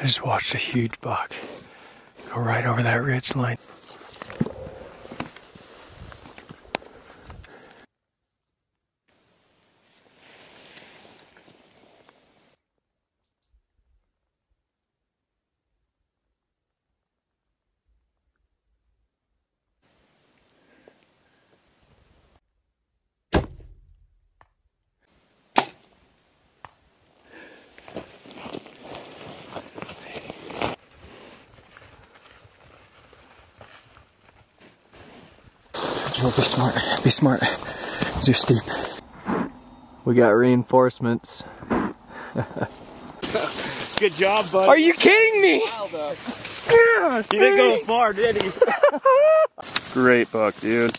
I just watched a huge buck go right over that ridge line. Joe, be smart. Be smart. You're steep. We got reinforcements. Good job, bud. Are you kidding me? He didn't go far, did he? Great buck, dude.